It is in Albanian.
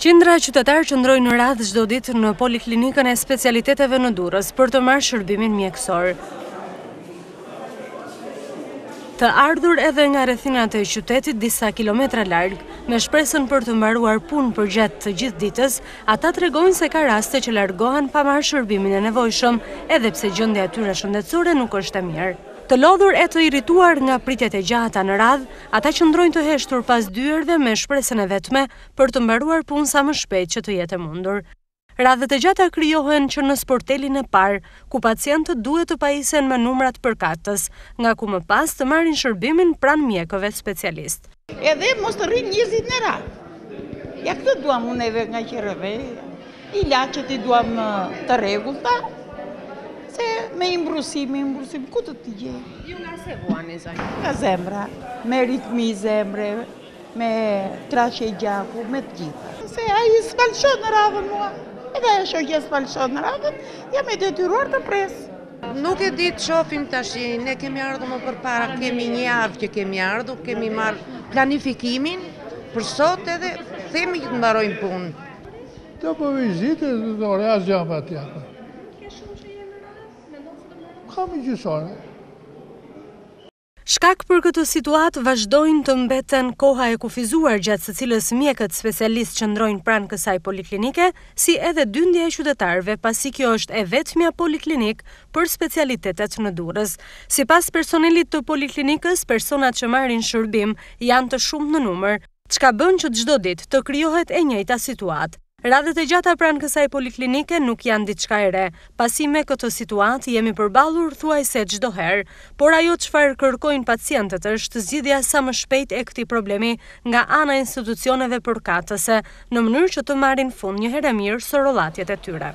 Qindra qytetarë qëndrojnë në radhë çdo ditë në Poliklinikën e Specialiteteve në Durrës për të marrë shërbimin mjekësor. Të ardhur edhe nga rrethinat e qytetit disa kilometra larg, me shpresën për të mbaruar punë përgjatë të gjithë ditës, ata tregojnë se ka raste që largohen pa marrë shërbimin e nevojshëm, edhe pse gjendja e tyre shëndetësore nuk është e mirë. Të lodhur e të irrituar nga pritjet e gjata në radhë, ata qëndrojnë të heshtur pas dyerve me shpresën e vetme për të mbaruar punë sa më shpejt që të jetë e mundur. Radhët e gjata krijohen që në sportelin e parë, ku pacientët duhet të pajisen me numrat përkatës, nga ku më pas të marrin shërbimin pranë mjekëve specialistë. Edhe mos të rrinë njerëzit në radhë. Ja këto duam ne nga qeveria, ilaçet t'i duam të rregullta, se me rimbursim, me rimbursim, ku të t'i gjej? Ju nga se vuani zonjë? Nga zemra, me ritmi zemre, me trashje gjaku, me të gjitha. Se ai s'ta lëshon radhën mua, edhe shoqja s'ta lëshon radhën, jam e detyruar të pres. Nuk e di të shofim tashi, ne kemi ardhë më përpara, kemi një javë që kemi ardhë, kemi marrë planifikimin, për sot edhe themi që të mbarojmë punë. Të po vizitë, të të orë, asë gjama të jatë. Kemi shumë që jenë në rrës, me do të të mërë? Kemi gjysore. Shkak për këtë situatë vazhdojnë të mbeten koha e kufizuar gjatë së cilës mjekët specialistë qëndrojnë pranë kësaj poliklinike, si edhe dyndja e qytetarëve pasi kjo është e vetmja poliklinikë për specialitetet në Durrës. Sipas personelit të poliklinikës, personat që marrin shërbim janë të shumë në numër, çka bën që çdo ditë të krijohet e njëjta situatë. Radhët e gjata pranë kësaj poliklinike nuk janë diçka e re, pasi me këtë situatë jemi përballur thuajse çdo herë. Por ajo çfarë kërkojnë pacientët është zgjidhja sa më shpejt e këtij problemi nga ana e institucioneve përkatëse, në mënyrë që të marrin fund një herë e mirë sorollatjet e tyre.